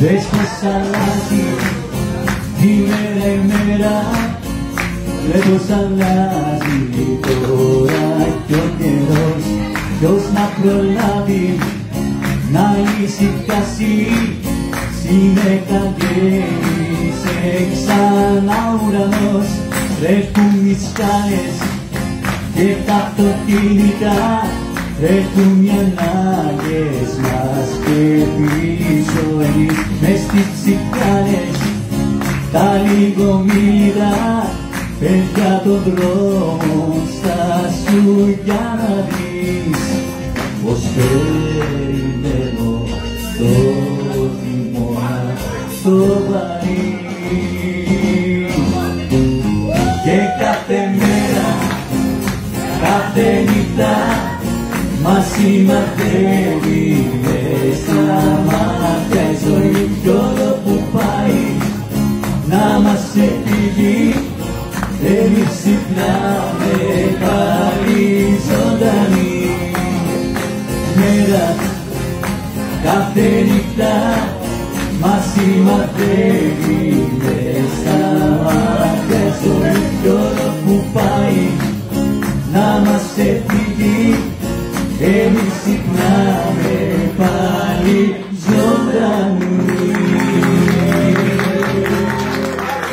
Δες πως αλλάζει ημέρα ημέρα Δε πως αλλάζει τώρα κι ο καιρός. Ποιος να προλάβει να ησυχάσει Συνέχα γέμισε ξανά ουρανός. Τρέχουν οι σκάλες και τα αυτοκίνητα Τρέχουν οι ανάγκες πίσω εμείς μες στις τσιγάρες τα λίγο μοίρα παιδιά τον δρόμο στα σου για να δεις πως περιμένω το χειμώνα στο βαρύ και κάθε μέρα κάθε νύχτα μας συμμαθαίνει μες στα να μας επηγεί εμείς συχνά πάλι ζωντανή. Μέρα κάθε νύχτα μας συμμαθεύει μες στα μάτια ζωή κι όλο που πάει. Να μας επηγεί εμείς συχνά